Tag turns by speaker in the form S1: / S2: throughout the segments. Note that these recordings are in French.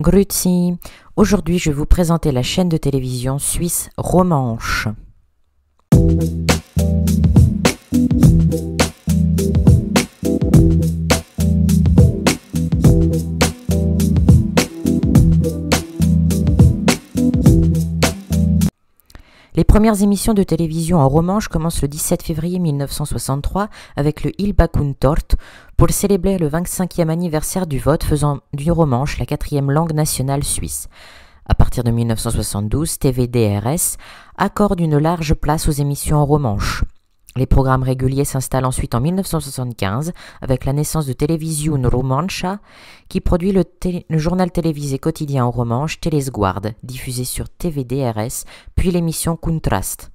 S1: Grüezi. Aujourd'hui, je vais vous présenter la chaîne de télévision suisse Romanche. Les premières émissions de télévision en romanche commencent le 17 février 1963 avec le Hilbakuntort pour célébrer le 25e anniversaire du vote faisant du romanche la quatrième langue nationale suisse. À partir de 1972, TVDRS accorde une large place aux émissions en romanche. Les programmes réguliers s'installent ensuite en 1975 avec la naissance de Television Romancha qui produit le, journal télévisé quotidien en romanche Telesguard diffusé sur TVDRS puis l'émission Contrast.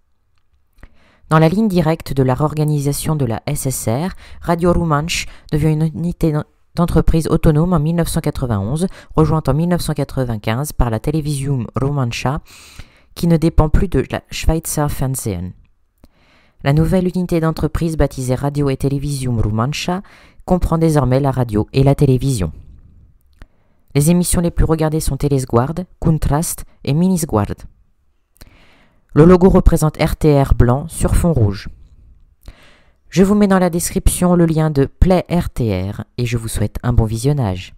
S1: Dans la ligne directe de la réorganisation de la SSR, Radio Romanche devient une unité d'entreprise autonome en 1991, rejointe en 1995 par la Television Romancha qui ne dépend plus de la Schweizer Fernsehen. La nouvelle unité d'entreprise baptisée Radio et Télévision Rumancha comprend désormais la radio et la télévision. Les émissions les plus regardées sont Telesguard, Contrast et Minisguard. Le logo représente RTR blanc sur fond rouge. Je vous mets dans la description le lien de Play RTR et je vous souhaite un bon visionnage.